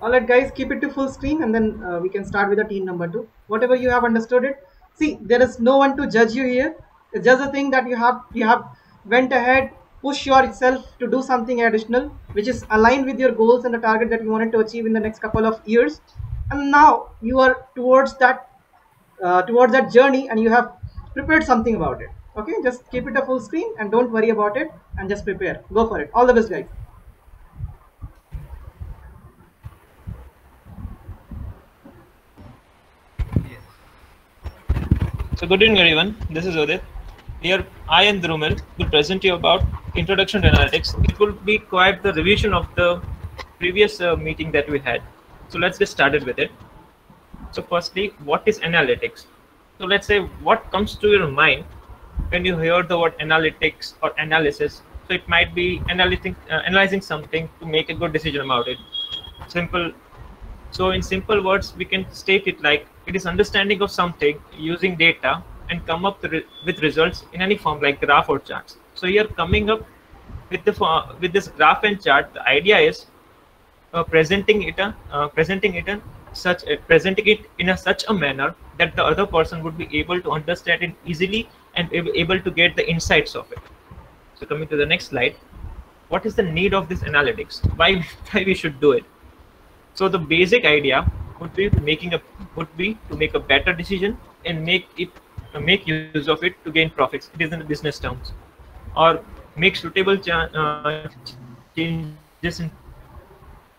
All right, guys, keep it to full screen and then uh, we can start with the team number two. Whatever you have understood it. See, there is no one to judge you here. It's just a thing that you have you have went ahead, push yourself to do something additional, which is aligned with your goals and the target that you wanted to achieve in the next couple of years. And now you are towards that uh, towards that journey and you have prepared something about it. Okay, just keep it a full screen and don't worry about it and just prepare. Go for it. All the best, guys. So good evening everyone, this is Udit. Here I and Drumil will present you about Introduction to Analytics. It will be quite the revision of the previous uh, meeting that we had. So let's get started with it. So firstly, what is analytics? So let's say what comes to your mind when you hear the word analytics or analysis. So it might be analyzing, uh, analyzing something to make a good decision about it. Simple so in simple words, we can state it like it is understanding of something using data and come up with results in any form like graph or charts. So you're coming up with the with this graph and chart, the idea is uh, presenting it uh, uh, presenting it in such uh, presenting it in a such a manner that the other person would be able to understand it easily and able to get the insights of it. So coming to the next slide, what is the need of this analytics? Why why we should do it? So the basic idea would be making a would be to make a better decision and make it make use of it to gain profits. It is in business terms, or make suitable uh, changes in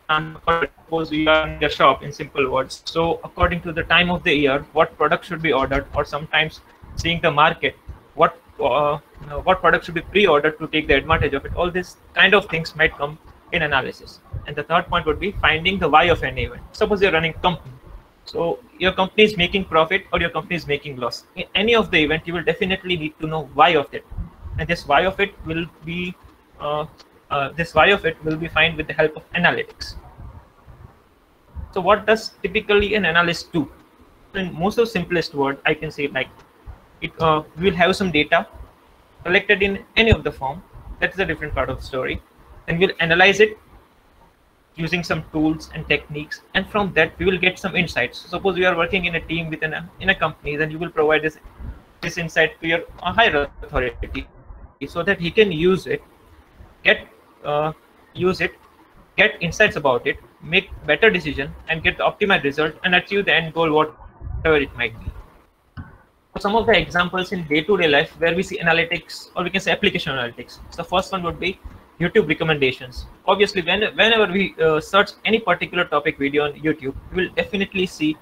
and suppose we are in the shop in simple words. So according to the time of the year, what product should be ordered, or sometimes seeing the market, what uh, what product should be pre-ordered to take the advantage of it. All these kind of things might come in analysis. And the third point would be finding the why of an event. Suppose you're running company. So your company is making profit or your company is making loss. In any of the event, you will definitely need to know why of it. And this why of it will be uh, uh, this why of it will be found with the help of analytics. So what does typically an analyst do? In most of simplest word, I can say like it uh, will have some data collected in any of the form. That's a different part of the story And we'll analyze it using some tools and techniques and from that we will get some insights. Suppose you are working in a team within a in a company then you will provide this this insight to your higher authority so that he can use it get uh, use it get insights about it make better decision and get the optimized result and achieve the end goal whatever it might be. Some of the examples in day-to-day -day life where we see analytics or we can say application analytics. The first one would be YouTube recommendations. Obviously, when, whenever we uh, search any particular topic video on YouTube, you will definitely see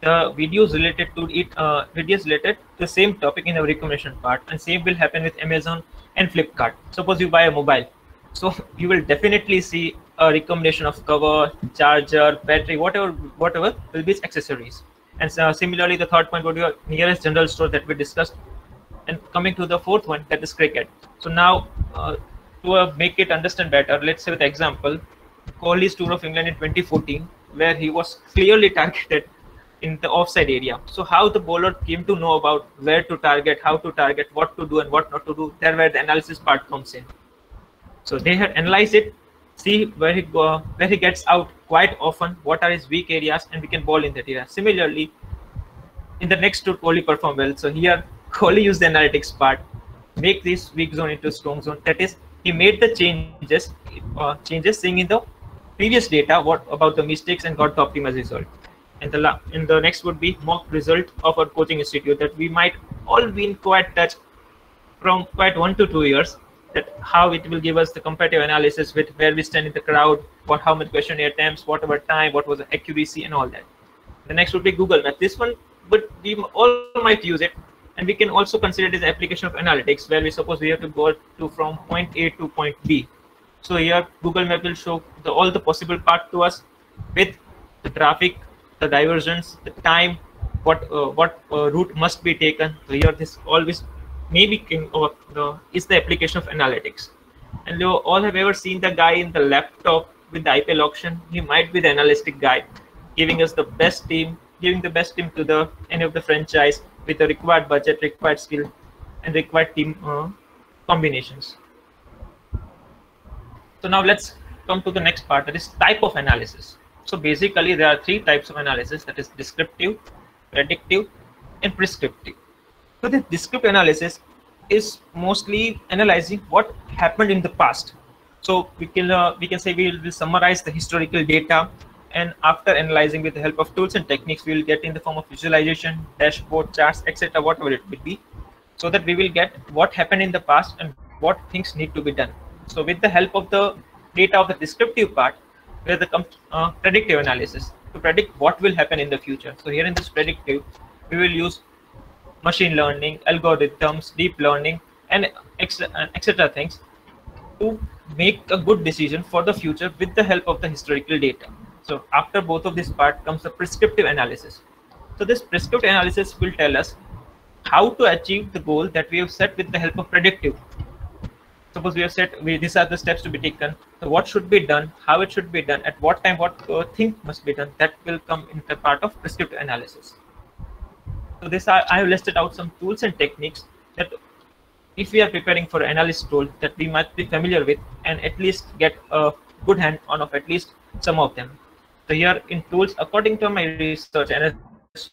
the videos related to it, uh, videos related to the same topic in the recommendation part, and same will happen with Amazon and Flipkart. Suppose you buy a mobile, so you will definitely see a recommendation of cover, charger, battery, whatever, whatever will be accessories. And uh, similarly, the third point would be nearest general store that we discussed. And coming to the fourth one, that is cricket. So now uh, to uh, make it understand better, let's say with example, Kohli's tour of England in 2014, where he was clearly targeted in the offside area. So how the bowler came to know about where to target, how to target, what to do and what not to do, there where the analysis part comes in. So they had analyzed it, see where he go, where he gets out quite often, what are his weak areas, and we can ball in that area. Similarly, in the next tour, Kohli performed well. So here, Kohli used the analytics part, make this weak zone into strong zone. That is he made the changes uh, changes seeing in the previous data what about the mistakes and got the optimized result. And the in the next would be mock result of our coaching institute that we might all be in quite touch from quite one to two years that how it will give us the comparative analysis with where we stand in the crowd what how many questionnaire attempts whatever time what was the accuracy and all that. The next would be google map this one but we all might use it and we can also consider as application of analytics where we suppose we have to go to from point A to point B. So here Google Map will show the, all the possible path to us with the traffic, the diversions, the time, what uh, what uh, route must be taken. So here this always maybe can, uh, the, is the application of analytics. And you all have ever seen the guy in the laptop with the IPL auction. He might be the analytic guy, giving us the best team, giving the best team to the any of the franchise with the required budget, required skill, and required team uh, combinations. So now let's come to the next part that is type of analysis. So basically there are three types of analysis that is descriptive, predictive and prescriptive. So the descriptive analysis is mostly analyzing what happened in the past. So we can uh, we can say we will summarize the historical data and after analyzing with the help of tools and techniques we will get in the form of visualization, dashboard, charts, etc. whatever it will be so that we will get what happened in the past and what things need to be done. So with the help of the data of the descriptive part, where the uh, predictive analysis to predict what will happen in the future. So here in this predictive, we will use machine learning, algorithms, deep learning, and etc. things to make a good decision for the future with the help of the historical data. So after both of this part comes the prescriptive analysis. So this prescriptive analysis will tell us how to achieve the goal that we have set with the help of predictive. Suppose we have said we, these are the steps to be taken. So what should be done? How it should be done? At what time what uh, thing must be done? That will come in the part of prescriptive analysis. So this I, I have listed out some tools and techniques that if we are preparing for analyst role that we might be familiar with and at least get a good hand on of at least some of them here in tools according to my research and as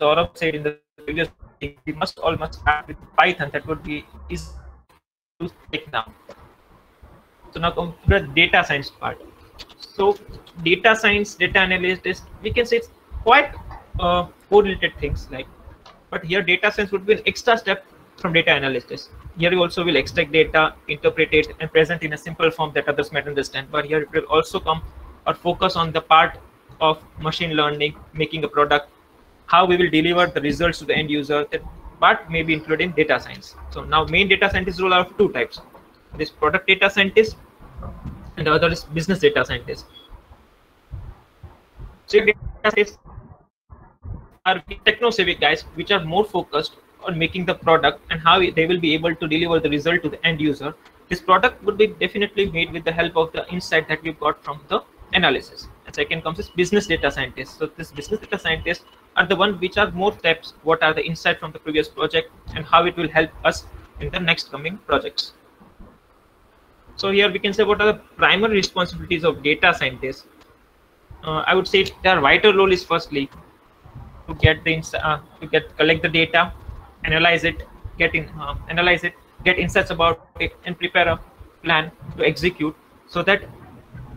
Saurabh said in the previous we must almost start with python that would be easy to take now. So now come to the data science part. So data science, data analysis, we can say it's quite uh, correlated things like, but here data science would be an extra step from data analysis. Here you also will extract data, interpret it, and present in a simple form that others might understand. But here it will also come or focus on the part of machine learning, making a product, how we will deliver the results to the end user, that part but maybe including data science. So now main data scientist role are of two types. This product data scientist and the other is business data scientist. So data scientists are techno-savvy guys which are more focused on making the product and how they will be able to deliver the result to the end user. This product would be definitely made with the help of the insight that we got from the analysis. And second comes is business data scientist. So this business data scientist are the one which are more steps what are the insight from the previous project and how it will help us in the next coming projects so here we can say what are the primary responsibilities of data scientists uh, i would say their vital role is firstly to get the uh, to get collect the data analyze it get in uh, analyze it get insights about it and prepare a plan to execute so that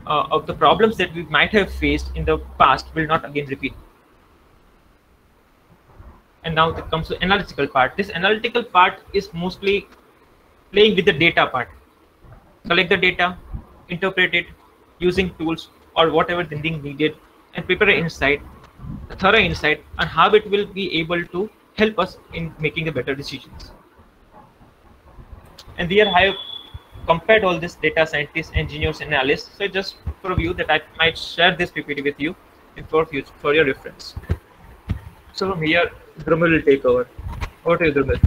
uh, of the problems that we might have faced in the past will not again repeat. And now it comes to analytical part. This analytical part is mostly playing with the data part. Collect the data interpret it using tools or whatever the thing needed and prepare an insight a thorough insight on how it will be able to help us in making the better decisions. And here i have compared all this data scientists engineers and analysts so just for view that i might share this ppt with you for future for your reference so from here Dhrumil will take over. Over to Dhrumil.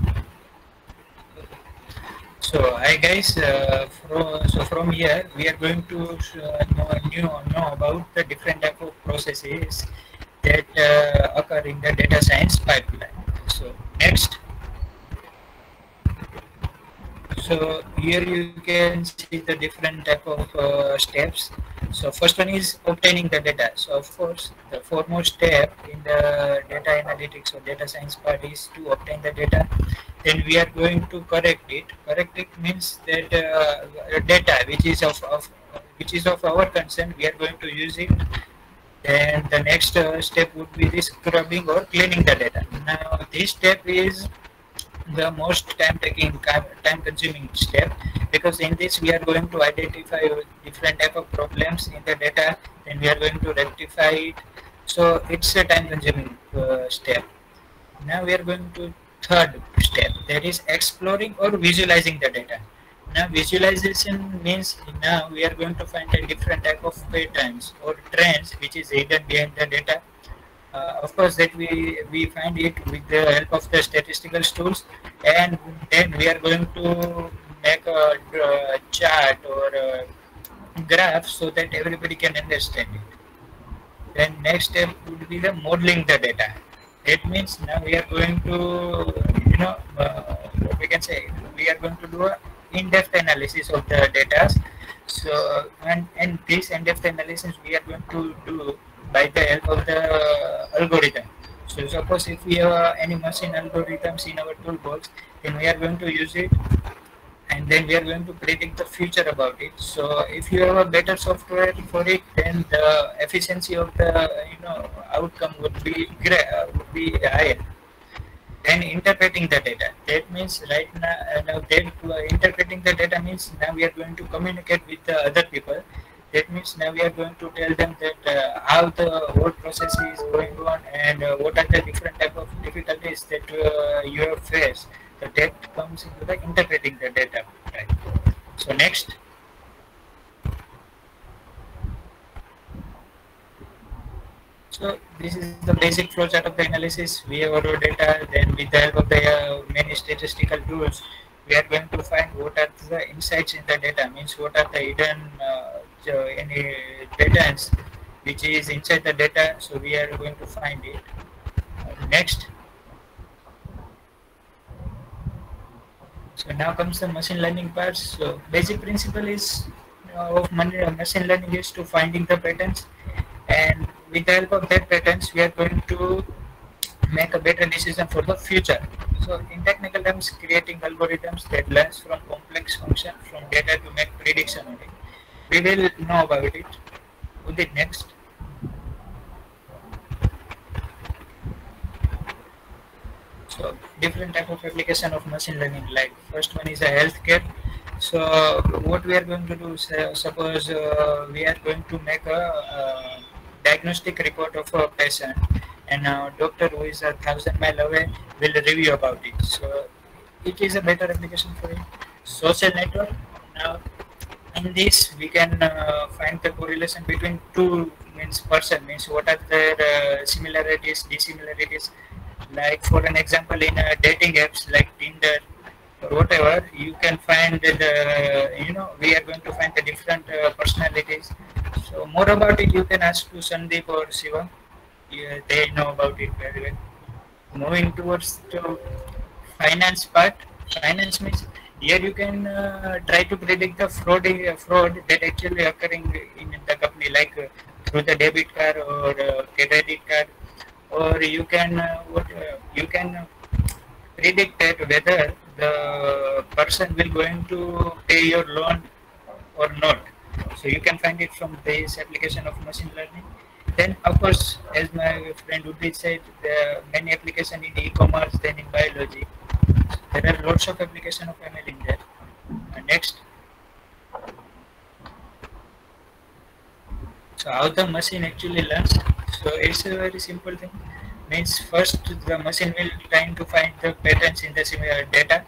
So, hi guys. Uh, from, so from here, we are going to uh, know, know, know about the different type of processes that uh, occur in the data science pipeline. So, next. So here you can see the different type of uh, steps. So first one is obtaining the data. So of course, the foremost step in the data analytics or data science part is to obtain the data. Then we are going to correct it. Correct it means that uh, data which is of, of which is of our concern, we are going to use it. Then the next uh, step would be this scrubbing or cleaning the data. Now this step is the most time taking time consuming step because in this we are going to identify different type of problems in the data and we are going to rectify it. So it's a time consuming uh, step. Now we are going to third step that is exploring or visualizing the data. Now visualization means now we are going to find a different type of patterns or trends which is hidden behind the data uh, of course that we we find it with the help of the statistical tools. And then we are going to make a, a chart or a graph so that everybody can understand it. Then next step would be the modeling the data. It means now we are going to you know uh, we can say we are going to do a in-depth analysis of the data. So So and and this in-depth analysis we are going to do by the help of the algorithm. So suppose if we have any machine algorithms in our toolbox, then we are going to use it and then we are going to predict the future about it. So if you have a better software for it, then the efficiency of the you know outcome would be great, uh, would be higher. Then interpreting the data. That means right now, uh, now that, uh, interpreting the data means now we are going to communicate with the other people. That means now we are going to tell them that uh, how the whole process is going on and uh, what are the different type of difficulties that uh, you have faced the depth comes into the interpreting the data. Right. So next. So this is the basic flowchart of the analysis. We have our data, then with the help of the uh, many statistical tools, we are going to find what are the insights in the data, means what are the hidden uh, any patterns which is inside the data. So we are going to find it. Uh, next. So now comes the machine learning part. So basic principle is uh, of machine learning is to finding the patterns and with the help of that patterns we are going to make a better decision for the future. So in technical terms creating algorithms that learns from complex function from data to make prediction. We will know about it. With it next. so different type of application of machine learning. Like first one is a healthcare. So what we are going to do uh, suppose uh, we are going to make a, a, diagnostic report of a patient and a doctor who is a thousand mile away will review about it. So it is a better application for it social network. Now in this we can uh, find the correlation between two means person. Means what are their uh, similarities dissimilarities? Like for an example in uh, dating apps like tinder or whatever you can find the you know we are going to find the different uh, personalities. So more about it you can ask to sandeep or shiva. Yeah, they know about it very well. Moving towards the finance part. Finance means here you can uh, try to predict the fraud uh, fraud that actually occurring in the company like uh, through the debit card or uh, credit card. Or you can uh, what, you can predict that whether the person will going to pay your loan or not. So you can find it from this application of machine learning. Then of course as my friend Udit said many applications in e-commerce then in biology there are lots of application of ML in there uh, next so how the machine actually learns so it's a very simple thing. Means first the machine will trying to find the patterns in the similar uh, data.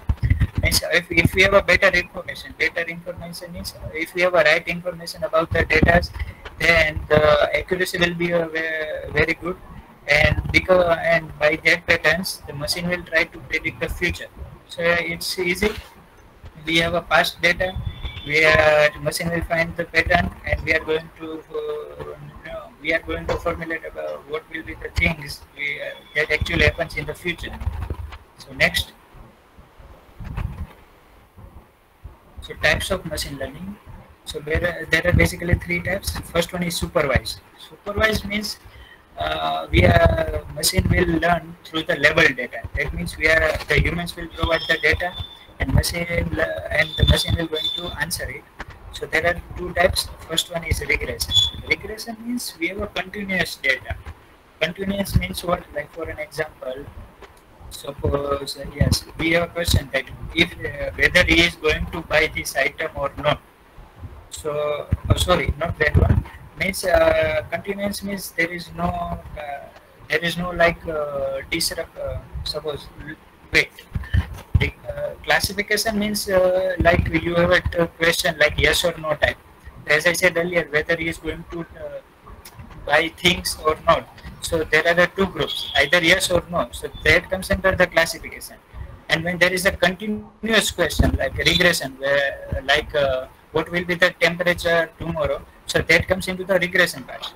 Means if, if we have a better information, better information is uh, if we have a right information about the data, then the accuracy will be uh, very, very good. And because and by that patterns, the machine will try to predict the future. So it's easy. We have a past data. We are machine will find the pattern, and we are going to uh, we are going to formulate about what will be the things we, uh, that actually happens in the future. So next. So types of machine learning. So there are, there are basically three types. First one is supervised. Supervised means uh, we are machine will learn through the labeled data. That means we are the humans will provide the data and machine and the machine will going to answer it so there are two types. First one is regression. Regression means we have a continuous data. Continuous means what? Like for an example, suppose uh, yes, we have a question that if uh, whether he is going to buy this item or not. So oh, sorry, not that one. Means uh, continuous means there is no uh, there is no like uh, disrupt. Uh, suppose wait uh, classification means uh, like you have a question like yes or no type. As I said earlier, whether he is going to uh, buy things or not. So there are the two groups, either yes or no. So that comes under the classification. And when there is a continuous question like regression, where like what will be the temperature tomorrow, so that comes into the regression part.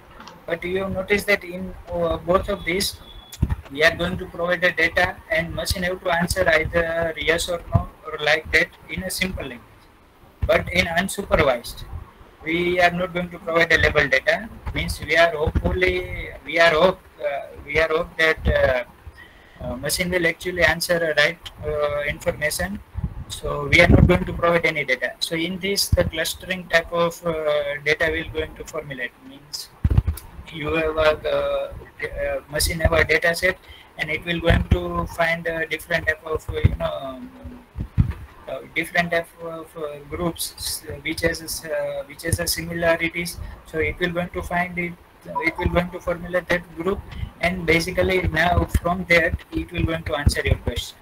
But you have noticed that in uh, both of these, we are going to provide the data and machine have to answer either yes or no or like that in a simple language. But in unsupervised, we are not going to provide a label data. Means we are hopefully we are hope uh, we are hope that uh, uh, machine will actually answer right uh, information. So we are not going to provide any data. So in this, the clustering type of uh, data will going to formulate. Means you have a uh, uh, machine have a data set, and it will going to find a different type of you know. Um, uh, different type of uh, groups which has uh, which has a similarities so it will going to find it it will going to formulate that group and basically now from that it will going to answer your question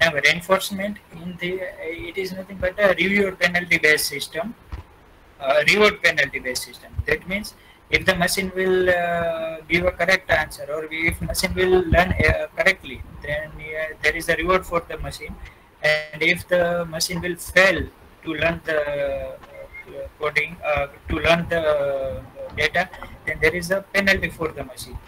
now reinforcement in the it is nothing but a reward penalty based system uh, reward penalty based system. That means if the machine will uh, give a correct answer or if machine will learn uh, correctly then uh, there is a reward for the machine. And if the machine will fail to learn the uh, coding uh, to learn the data then there is a penalty for the machine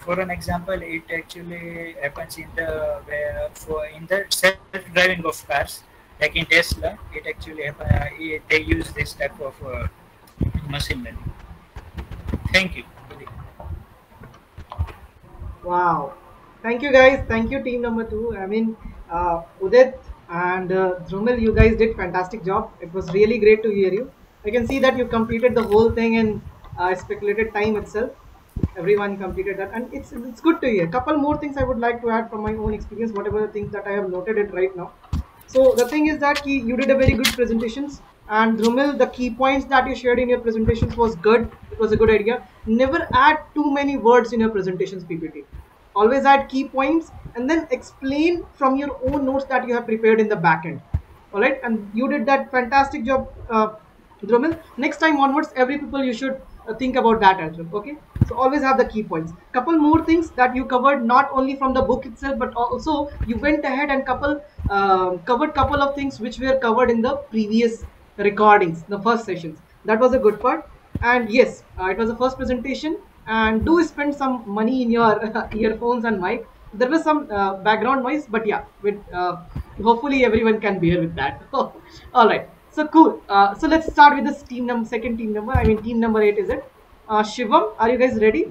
for an example it actually happens in the where for in the self-driving of cars like in tesla it actually uh, they use this type of uh, machine learning thank you Wow. Thank you guys. Thank you team number two. I mean, uh, Udit and uh, you guys did fantastic job. It was really great to hear you. I can see that you completed the whole thing in uh, speculated time itself. Everyone completed that, and it's it's good to hear. Couple more things I would like to add from my own experience. Whatever the things that I have noted it right now. So the thing is that you did a very good presentations. And Dhrumil, the key points that you shared in your presentations was good. It was a good idea. Never add too many words in your presentations PPT. Always add key points and then explain from your own notes that you have prepared in the backend. All right, and you did that fantastic job, uh, Dhrumil. Next time onwards, every people you should think about that as well. Okay, so always have the key points. Couple more things that you covered not only from the book itself, but also you went ahead and couple uh, covered couple of things which were covered in the previous recordings, the first sessions. That was a good part. And yes, uh, it was the first presentation. And do spend some money in your earphones and mic. There was some uh, background noise, but yeah, with uh, hopefully everyone can bear with that. All right. So cool. Uh, so let's start with this team number, second team number. I mean, team number eight is it? Uh, Shivam, are you guys ready?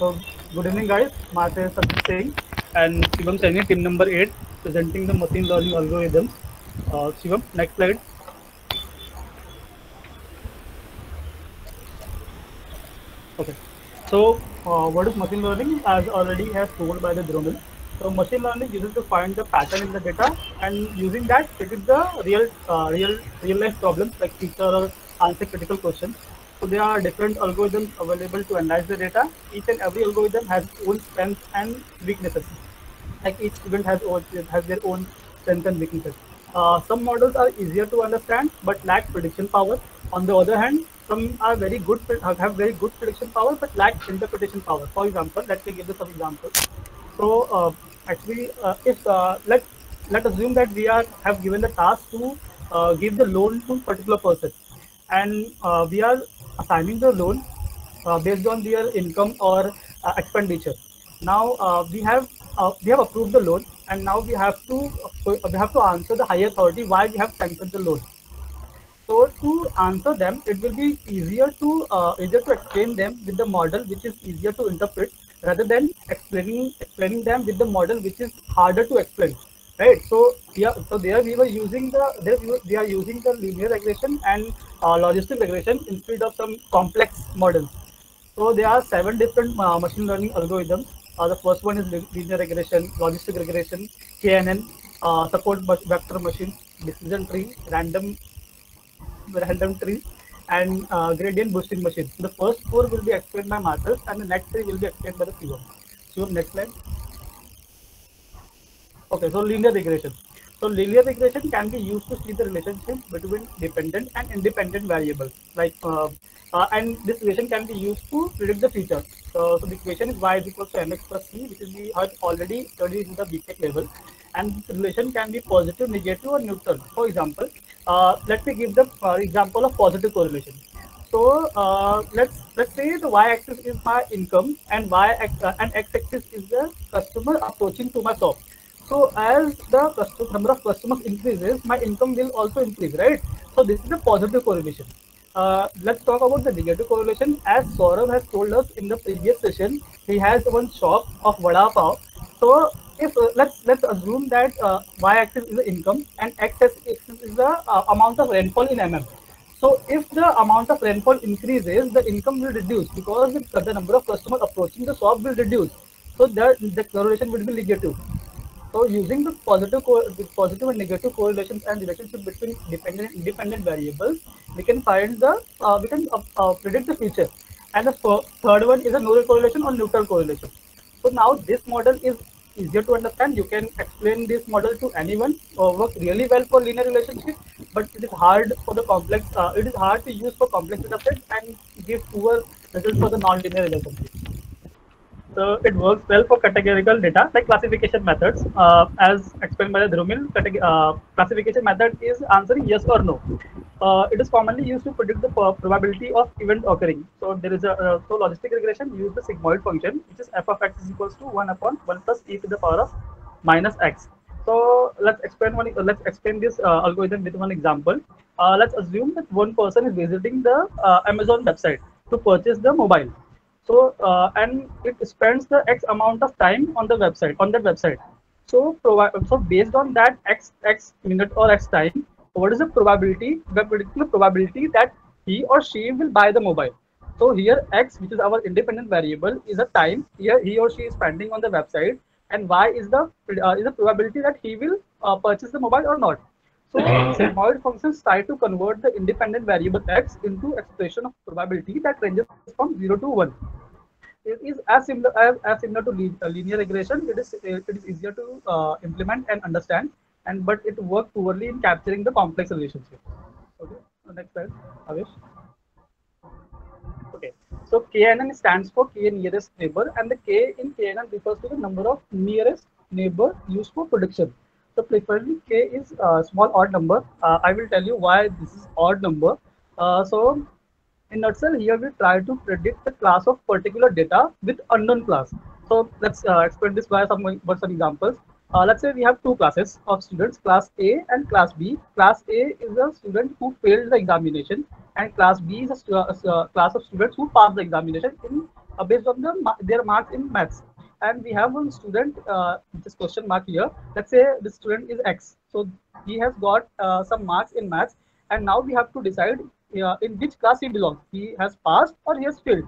So, good evening, guys. Myself Satish Singh and Shivam Saini, team number 8, presenting the machine learning algorithm. Uh, Shivam, next slide. Okay. So, uh, what is machine learning? As already has told by the Dhrumil. So, machine learning uses to find the pattern in the data, and using that, is the real, uh, real, real life problems like feature or answer critical questions. So there are different algorithms available to analyze the data. Each and every algorithm has its own strengths and weaknesses. Like each student has own, has their own strengths and weaknesses. Uh, some models are easier to understand but lack prediction power. On the other hand, some are very good have very good prediction power but lack interpretation power. For example, let me give you some examples. So uh, actually, uh, if uh, let let assume that we are have given the task to give the loan to particular person, and we are assigning the loan based on their income or expenditure. Now we have we have approved the loan, and now we have to we have to answer the higher authority why we have sanctioned the loan. So to answer them, it will be easier to uh, easier to explain them with the model which is easier to interpret rather than explaining explaining them with the model which is harder to explain right? So yeah so there we were using the there we, are using the linear regression and uh, logistic regression instead of some complex models. So there are seven different uh, machine learning algorithms. Uh, the first one is linear regression logistic regression knn uh, support vector machine decision tree random random tree and uh, gradient boosting machine. So the first four will be explained by Marcus and the next three will be explained by the Shivam. Shivam, next slide. Okay, so linear regression. So linear regression can be used to see the relationship between dependent and independent variables. Like, uh, uh, and this equation can be used to predict the future. So, so the equation is y is equals to mx plus c, which is we have already studied in the BTech level. And the relation can be positive, negative, or neutral. For example, uh, let me give the uh, example of positive correlation. So uh, let's let's say the y-axis is my income and y uh, and x-axis is the customer approaching to my shop. So as the customer, number of customers increases, my income will also increase, right? So this is the positive correlation. Uh, let's talk about the negative correlation. As Saurabh has told us in the previous session, he has one shop of vada pav. So if uh, let's let's assume that uh, y-axis is the income and x-axis is the uh, amount of rainfall in mm. So if the amount of rainfall increases, the income will reduce because the, the number of customers approaching the shop will reduce. So that the correlation will be negative. So using the positive, the positive and negative correlations and relationship between dependent and independent variables, we can find the uh, we can uh, uh, predict the future. And the third one is a no correlation or neutral correlation. So now this model is easier to understand. You can explain this model to anyone or work really well for linear relationship, but it is hard for the complex. Uh, it is hard to use for complex data sets and give poor results for the non-linear relationship. So it works well for categorical data like classification methods. Uh, as explained by the Dhrumil, uh, classification method is answering yes or no. Uh, it is commonly used to predict the probability of event occurring. So there is a uh, so logistic regression use the sigmoid function, which is f of x is equals to one upon one plus e to the power of minus x. So let's explain one. let's explain this uh, algorithm with one example. Uh, let's assume that one person is visiting the Amazon website to purchase the mobile so uh, and it spends the x amount of time on the website on that website. So so based on that x x minute or x time what is the probability the probability that he or she will buy the mobile? So here x which is our independent variable is a time here he or she is spending on the website and y is the uh, is the probability that he will uh, purchase the mobile or not so sigmoid functions try to convert the independent variable x into expression of probability that ranges from 0 to 1. It is as similar as, as similar to uh, linear regression. It is it is easier to uh, implement and understand, and but it works poorly in capturing the complex relationship. Okay, next slide, Avish. Okay, so KNN stands for K nearest neighbor, and the K in KNN refers to the number of nearest neighbor used for prediction. So preferably k is a small odd number. Uh, I will tell you why this is odd number. Uh, so in nutshell, here we try to predict the class of particular data with unknown class. So let's uh, explain this by some, by some examples. Uh, let's say we have two classes of students, class A and class B. Class A is a student who failed the examination and class B is a, a class of students who passed the examination in, uh, based on the, their marks in maths and we have one student uh, this question mark here. Let's say the student is x. So he has got uh, some marks in maths. And now we have to decide uh, in which class he belongs. He has passed or he has failed.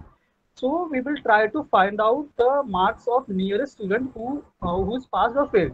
So we will try to find out the marks of nearest student who uh, who's passed or failed.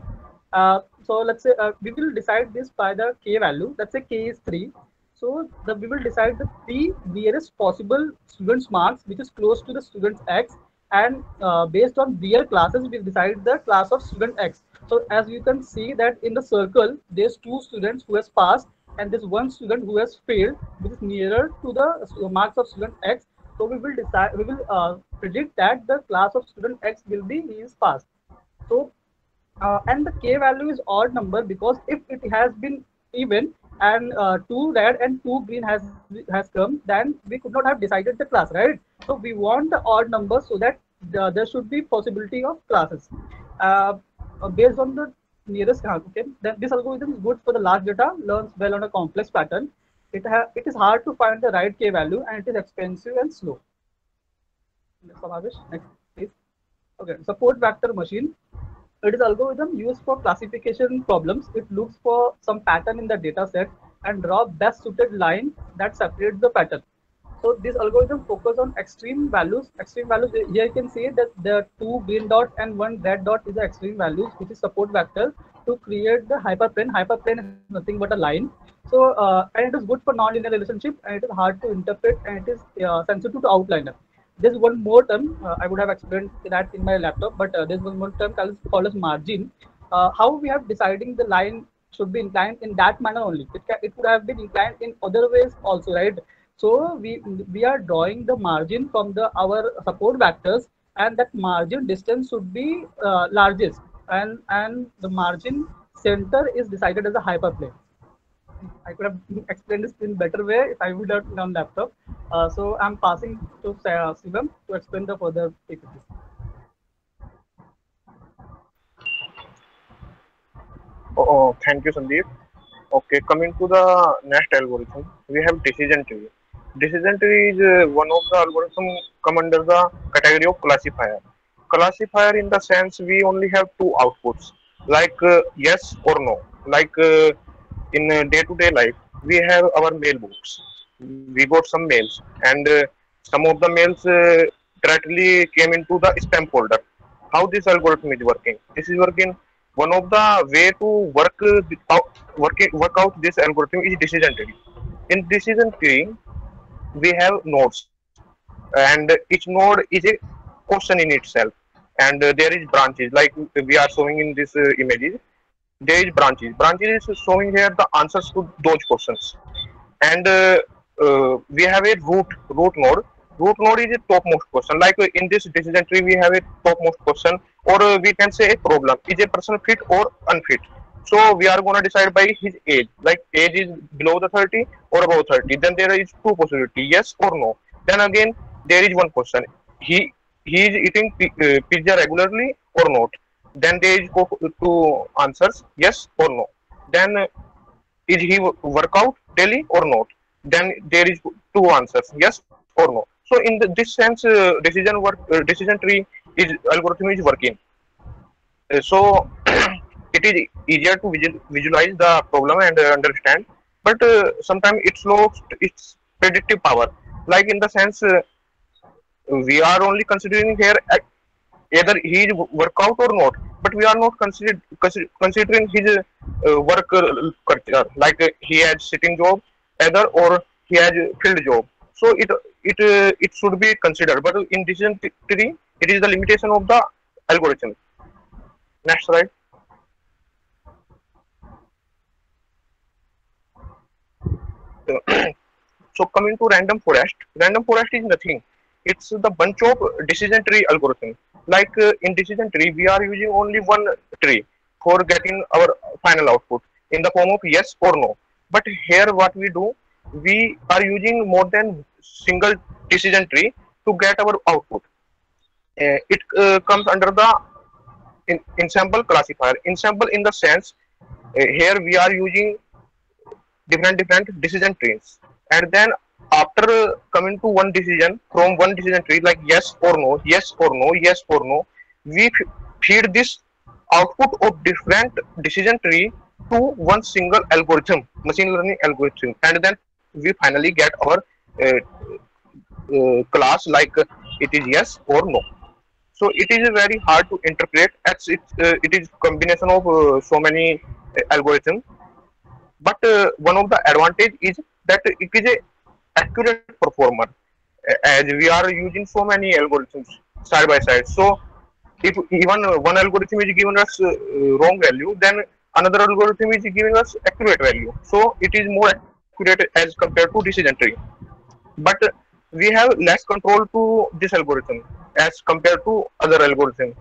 Uh, so let's say uh, we will decide this by the k value. Let's say k is 3 so the, we will decide the three nearest possible students marks which is close to the student's x and uh, based on their classes we decide the class of student x. So as you can see that in the circle there's two students who has passed and there's one student who has failed which is nearer to the marks of student x. So we will decide we will uh, predict that the class of student x will be is passed. So uh, and the k value is odd number because if it has been even and uh, two red and two green has has come, then we could not have decided the class, right? So we want the odd number so that the, there should be possibility of classes. Uh, uh based on the nearest okay? Then this algorithm is good for the large data learns well on a complex pattern. It it is hard to find the right k value and it is expensive and slow. Next please. Okay support vector machine it is algorithm used for classification problems. It looks for some pattern in the data set and draw best suited line that separates the pattern. So this algorithm focus on extreme values. Extreme values here you can see that the two green dot and one red dot is the extreme values, which is support vector to create the hyperplane. Hyperplane is nothing but a line. So uh, and it is good for nonlinear relationship and it is hard to interpret and it is uh, sensitive to outliner there's one more term uh, i would have explained that in my laptop but uh, there's one more term called, called as margin. Uh, how we have deciding the line should be inclined in that manner only. It, it would have been inclined in other ways also right? So we we are drawing the margin from the our support vectors and that margin distance should be uh, largest. And and the margin center is decided as a hyperplane I could have explained this in better way if I would have done laptop. Uh, so I'm passing to uh, Shivam to explain the further PPT. Oh, oh, thank you, Sandeep. Okay, coming to the next algorithm, we have decision tree. Decision tree is uh, one of the algorithm come under the category of classifier. Classifier in the sense we only have two outputs, like uh, yes or no. Like uh, in day to day life, we have our mailbox. We got some mails, and uh, some of the mails uh, directly came into the spam folder. How this algorithm is working? This is working one of the way to work uh, out work, work out this algorithm is decision tree in decision tree we have nodes and each node is a question in itself and uh, there is branches like we are showing in this uh, images there is branches branches is showing here the answers to those questions and uh, uh, we have a root root node root node is a topmost question like uh, in this decision tree we have a topmost question or uh, we can say a problem is a person fit or unfit so we are going to decide by his age like age is below the 30 or above 30 then there is two possibility yes or no then again there is one question he he is eating uh, pizza regularly or not then there is go two answers yes or no. Then is he wo- work out daily or not? Then there is two answers yes or no. So in the, this sense uh, decision work uh, decision tree is algorithm is working. Uh, so it is easier to visual, visualize the problem and uh, understand. But uh, sometimes it's lost its predictive power. Like in the sense uh, we are only considering here either he is work out or not but we are not consider, consider, considering his uh, work uh, culture like uh, he has sitting job either or he has field job so it it uh, it should be considered but in decision tree it is the limitation of the algorithm next slide so coming to random forest random forest is nothing it's the bunch of decision tree algorithm like uh, in decision tree we are using only one tree for getting our final output. In the form of yes or no. But here what we do we are using more than single decision tree to get our output. Uh, it uh, comes under the in, ensemble classifier. Ensemble in the sense uh, here we are using different different decision trees. And then after coming to one decision from one decision tree like yes or no yes or no yes or no we feed this output of different decision tree to one single algorithm machine learning algorithm. And then we finally get our uh, uh, class like it is yes or no. So it is very hard to interpret as it, uh, it is combination of uh, so many uh, algorithms but uh, one of the advantage is that it is a accurate performer. As we are using so many algorithms side by side. So if even one algorithm is giving us uh, wrong value then another algorithm is giving us accurate value. So it is more accurate as compared to decision tree. But we have less control to this algorithm as compared to other algorithm.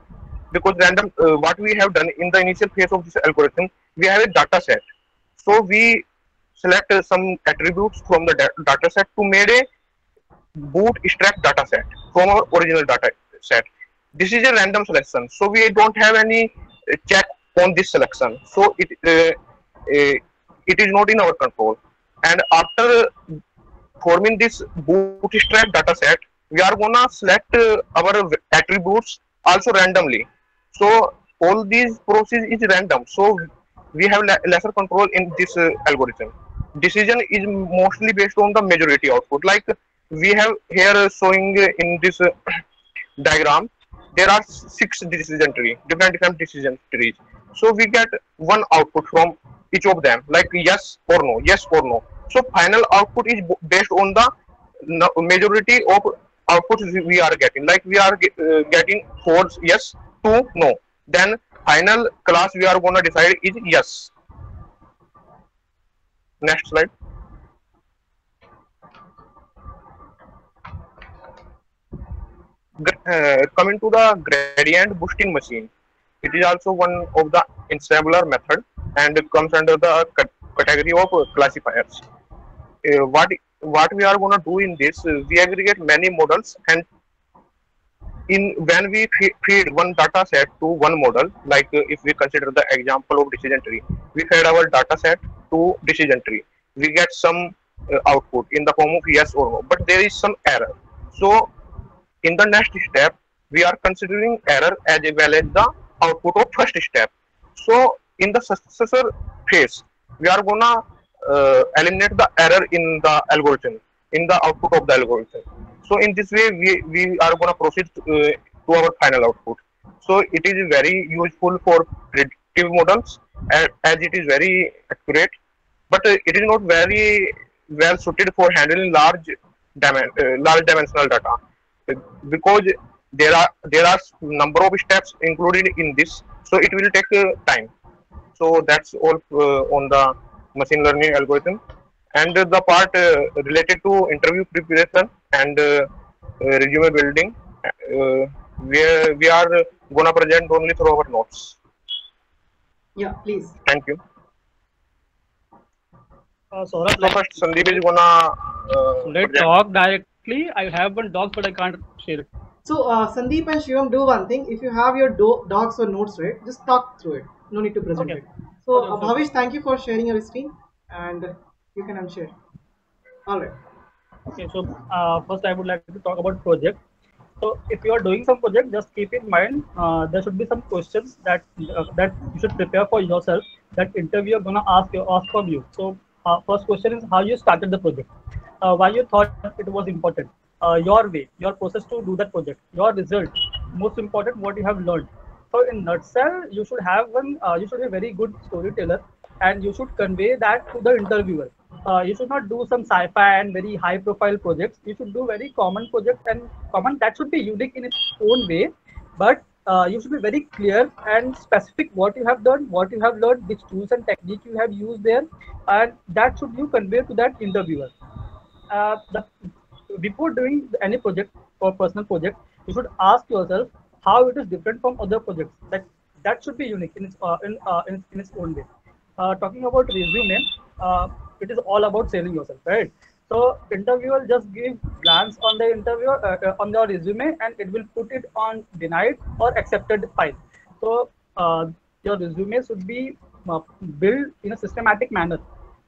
Because random uh, what we have done in the initial phase of this algorithm we have a data set. So we select some attributes from the da- data set to made a bootstrap data set from our original data set this is a random selection. So we don't have any check on this selection. So it uh, uh, it is not in our control. And after forming this bootstrap data set we are gonna select uh, our attributes also randomly. So all these process is random. So we have lesser control in this uh, algorithm decision is mostly based on the majority output. Like we have here showing in this uh, diagram there are six decision tree different different decision trees. So we get one output from each of them like yes or no yes or no. So final output is based on the majority of outputs we are getting. Like we are uh, getting four yes two no. Then final class we are going to decide is yes next slide. Uh, coming to the gradient boosting machine. It is also one of the ensembler method and it comes under the category of classifiers. Uh, what what we are going to do in this we aggregate many models and in when we feed one data set to one model, like uh, if we consider the example of decision tree, we feed our data set to decision tree. We get some uh, output in the form of yes or no, but there is some error. So in the next step, we are considering error as well as the output of first step. So in the successor phase, we are gonna uh, eliminate the error in the algorithm, in the output of the algorithm. So in this way, we, we are gonna proceed to, uh, to our final output. So it is very useful for predictive models as, it is very accurate, but uh, it is not very well suited for handling large, uh, large dimensional data because there are there are number of steps included in this so it will take uh, time so that's all uh, on the machine learning algorithm and uh, the part uh, related to interview preparation and uh, uh, resume building uh, we, we are gonna present only through our notes Yeah, please. thank you Uh, Saurabh, so first sandeep is gonna uh, let's present. talk directly. I have one doc, but I can't share it. So uh, Sandeep and Shivam do one thing. If you have your do- docs or notes, right, just talk through it. No need to present Okay. it. So Okay, uh. Bhavesh, thank you for sharing your screen, and you can unshare. All right. Okay, so uh, first I would like to talk about project. So if you are doing some project, just keep in mind uh, there should be some questions that uh, that you should prepare for yourself that interviewer gonna ask you ask from you. So uh, first question is how you started the project, uh, why you thought it was important, uh, your way, your process to do that project, your result, most important what you have learned. So in nutshell, you should have one. You should be a very good storyteller, and you should convey that to the interviewer. Uh, you should not do some sci-fi and very high-profile projects. You should do very common projects and common that should be unique in its own way, but uh, you should be very clear and specific what you have done, what you have learned, which tools and technique you have used there, and that should you convey to that interviewer. Uh, the, before doing any project or personal project, you should ask yourself how it is different from other projects. That that should be unique in its uh, in, uh, in, in its own way. Uh, talking about resume, it is all about selling yourself, right? So interviewer just give glance on the interview uh, uh, on your resume and it will put it on denied or accepted file. So uh, your resume should be uh, built in a systematic manner.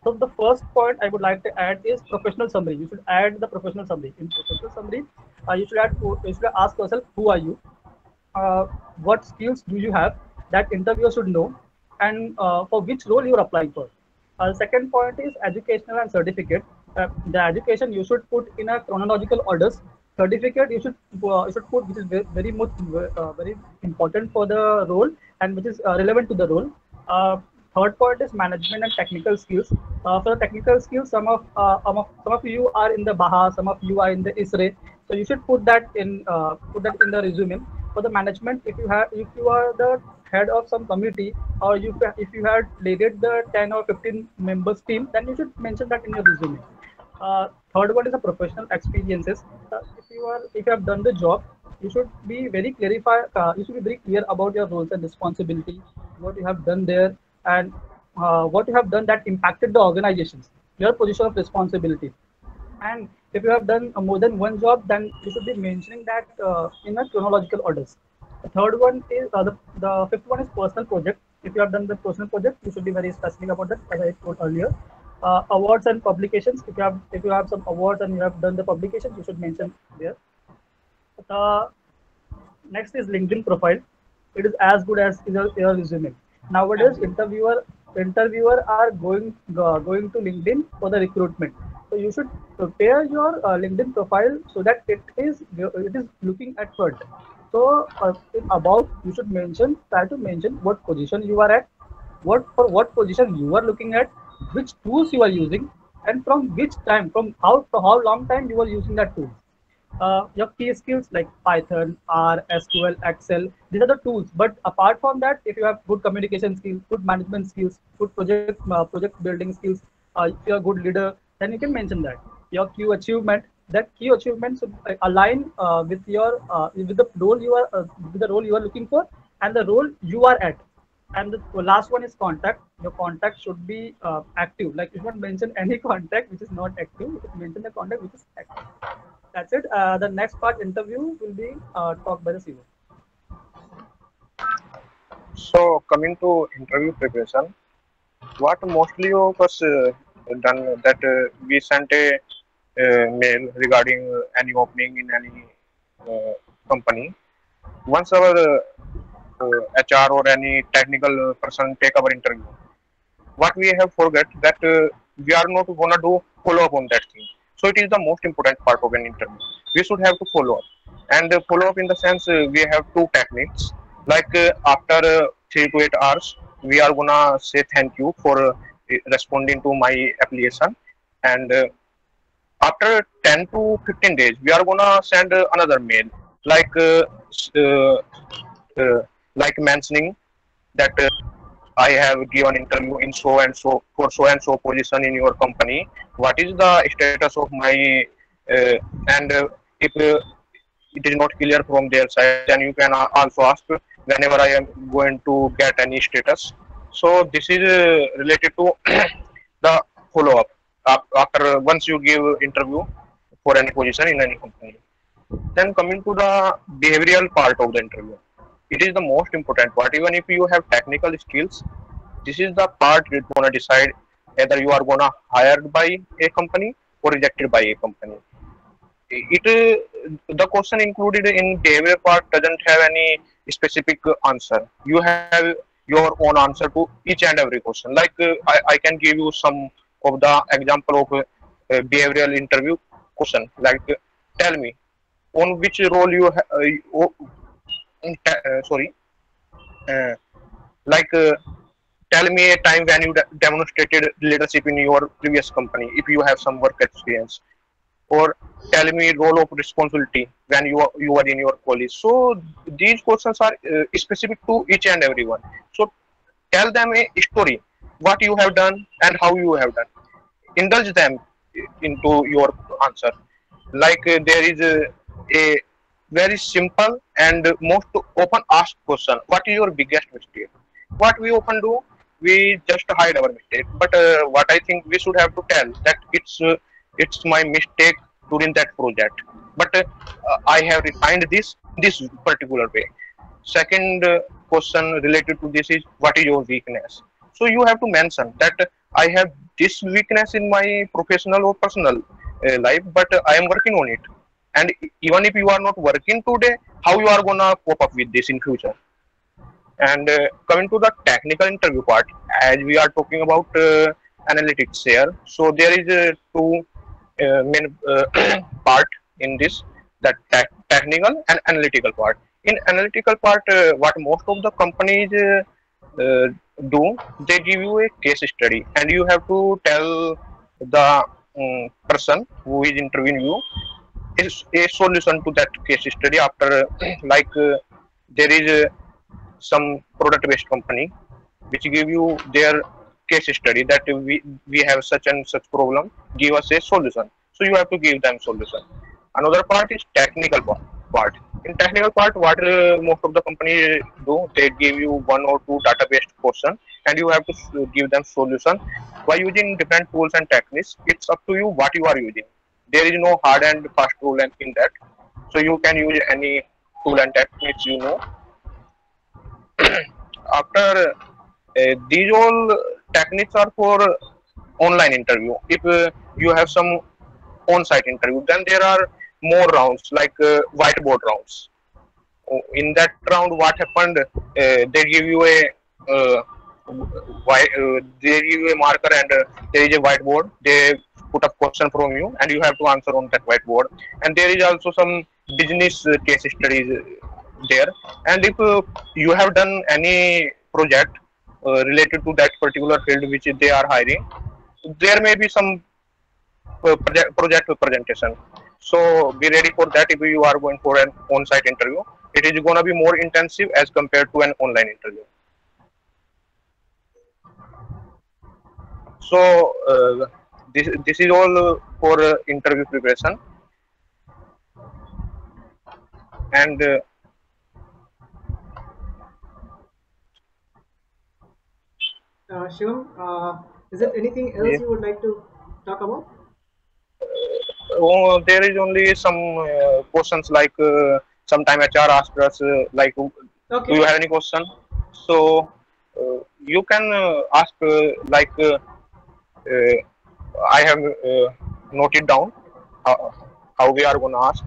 So the first point I would like to add is professional summary. You should add the professional summary. In professional summary, uh, you should add you should ask yourself who are you, uh, what skills do you have that interviewer should know, and uh, for which role you are applying for. Uh, second point is educational and certificate. Uh, the education you should put in a chronological orders. Certificate you should uh, you should put which is very, very much uh, very important for the role and which is uh, relevant to the role. Uh, third point is management and technical skills. For the technical skills, some of, some of some of you are in the Baha, some of you are in the ISRE. So you should put that in put that in the resume. For the management, if you have if you are the head of some committee or you if you had leaded the 10 or 15 members team, then you should mention that in your resume. Uh, third one is the professional experiences. Uh, if you are if you have done the job, you should be very clarify. Uh, you should be very clear about your roles and responsibility, what you have done there, and uh, what you have done that impacted the organizations, your position of responsibility. And if you have done more than one job, then you should be mentioning that uh, in a chronological orders. Third one is uh, the, the fifth one is personal project. If you have done the personal project, you should be very specific about that, as I told earlier. Uh, awards and publications. If you have if you have some awards and you have done the publications, you should mention there. The next is LinkedIn profile. It is as good as your, your resume. Nowadays, interviewer interviewer are going uh, going to LinkedIn for the recruitment. So you should prepare your uh, LinkedIn profile so that it is it is looking at front. So uh, about you should mention try to mention what position you are at, what for what position you are looking at, which tools you are using, and from which time, from how for how long time you are using that tool. Uh, your key skills like Python, R, SQL, Excel, these are the tools. But apart from that, if you have good communication skills, good management skills, good project uh, project building skills, uh, if you're a good leader, then you can mention that. Your key achievement, that key achievement should uh, align uh, with your uh, with the role you are uh, with the role you are looking for and the role you are at. And the last one is contact. Your contact should be uh, active. Like you not mention any contact which is not active. You should mention the contact which is active. that's it. Uh, the next part interview will be talked by the CEO. So coming to interview preparation, what mostly uh, done that we sent a mail regarding uh, any opening in any uh, company. Once our uh, uh, HR or any technical person take our interview, what we have forget that uh, we are not gonna do follow up on that thing. So it is the most important part of an interview. We should have to follow up, and uh, follow up in the sense uh, we have two techniques. Like uh, after uh, three to eight hours, we are gonna say thank you for uh, responding to my application, and uh, after 10 to 15 days, we are gonna send another mail like uh, uh, uh, like mentioning that I have given interview in so and so for so and so position in your company. What is the status of my uh, and uh, if uh, it is not clear from their side, then you can also ask whenever I am going to get any status. So this is related to the follow up after once you give interview for any position in any company. Then coming to the behavioral part of the interview it is the most important part. Even if you have technical skills, this is the part it's gonna decide whether you are gonna hired by a company or rejected by a company. It the question included in behavior part doesn't have any specific answer. You have your own answer to each and every question. Like uh, I, I can give you some of the example of uh, uh, behavioral interview question. Like uh, tell me on which role you uh, uh, sorry uh, like uh, tell me a time when you de- demonstrated leadership in your previous company if you have some work experience or tell me role of responsibility when you are, you are in your college so these questions are uh, specific to each and everyone so tell them a story what you have done and how you have done. Indulge them into your answer. Like uh, there is a, a very simple and most often asked question. What is your biggest mistake? What we often do we just hide our mistake. But uh, what i think we should have to tell that it's uh, it's my mistake during that project. But uh, i have refined this this particular way. Second uh, question related to this is what is your weakness so you have to mention that i have this weakness in my professional or personal uh, life but uh, i am working on it. And even if you are not working today how you are gonna cope up with this in future? And uh, coming to the technical interview part as we are talking about uh, analytics here so there is uh, two uh, main part in this that te- technical and analytical part. In analytical part what most of the companies do they give you a case study. And you have to tell the um, person who is interviewing you is a solution to that case study after like uh, there is uh, some product based company which give you their case study that we we have such and such problem give us a solution. So you have to give them solution. Another part is technical part in technical part what uh, most of the company do they give you one or two data based question and you have to give them solution. By using different tools and techniques it's up to you what you are using. There is no hard and fast rule in that. So you can use any tool and techniques you know. After uh, these all techniques are for online interview. If uh, you have some on-site interview then there are more rounds like uh, whiteboard rounds. Oh, in that round what happened uh, they give you a uh, why, uh, they give you a marker and there is a whiteboard. They put up question from you and you have to answer on that whiteboard. And there is also some business case studies there. And if you have done any project uh, related to that particular field which they are hiring there may be some uh, project, project presentation so be ready for that if you are going for an on-site interview it is going to be more intensive as compared to an online interview so uh, this this is all uh, for uh, interview preparation and uh, Uh, Shivam, uh, is there anything else Yeah. you would like to talk about? Oh, there is only some uh, questions like uh, sometime HR asked us uh, like, do you have any question? So uh, you can uh, ask uh, like uh, uh, I have uh, noted down how, how we are gonna ask.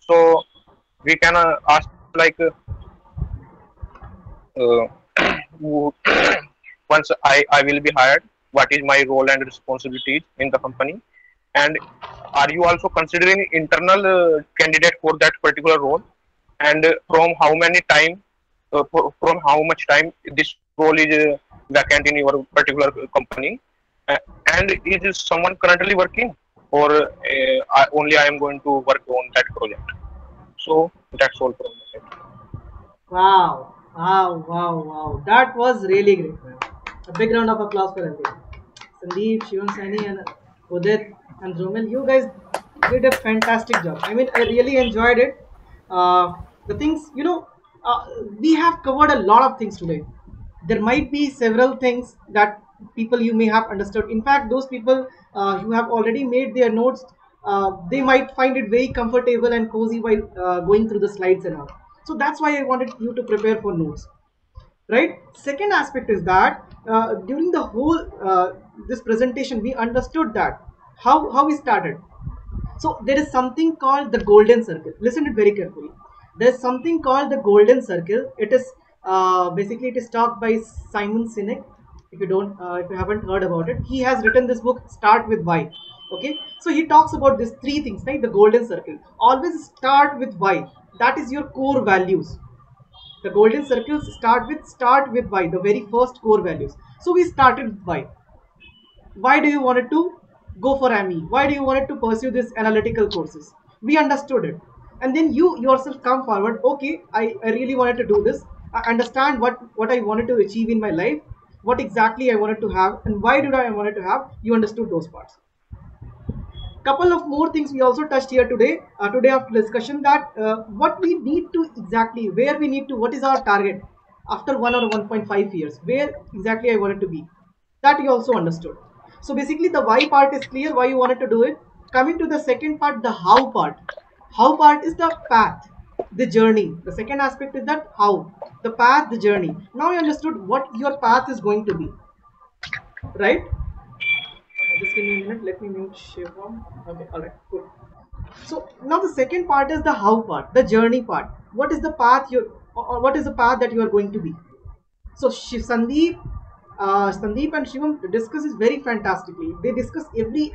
So we can uh, ask like once I, I will be hired, what is my role and responsibilities in the company? And are you also considering internal uh, candidate for that particular role? And from how many time, uh, from how much time this role is uh, vacant in your particular company? And is someone currently working, or only I am going to work on that project? So that's all from my side. Wow, wow, wow, wow. That was really great. A big round of applause for everyone. Sandeep, Shivam Saini, and Udit and Dhrumil, you guys did a fantastic job. I mean, I really enjoyed it. Uh, the things, you know, uh, we have covered a lot of things today. There might be several things that people you may have understood. In fact, those people uh, who have already made their notes, uh, they might find it very comfortable and cozy while uh, going through the slides and all. So that's why I wanted you to prepare for notes right second aspect is that uh, during the whole this presentation we understood that how how we started. So there is something called the golden circle. Listen it very carefully. There's something called the golden circle. It is uh, basically it is taught by simon sinek. If you don't uh, if you haven't heard about it he has written this book start with why. Okay? So he talks about these three things right? The golden circle. Always start with why. That is your core values. The golden circles start with start with why. The very first core values. So we started with why. Why do you wanted to go for ME? Why do you wanted to pursue this analytical courses? We understood it. And then you yourself come forward, okay, I, I really wanted to do this. I understand what, what I wanted to achieve in my life, what exactly I wanted to have, and why did I wanted to have. You understood those parts. Couple of more things we also touched here today. Uh, today after discussion that uh, what we need to exactly, where we need to, what is our target after one or 1.5 years, where exactly I wanted to be. That you also understood. So basically the why part is clear, why you wanted to do it. Coming to the second part, the how part. How part is the path, the journey. The second aspect is that how, the path, the journey. Now you understood what your path is going to be, right? Just give me a minute. Let me mute Shivam. Okay, all right, good. So now the second part is the how part, the journey part. What is the path you, or or what is the path that you are going to be? So Sandeep, uh, Sandeep and Shivam discuss is very fantastically. They discuss every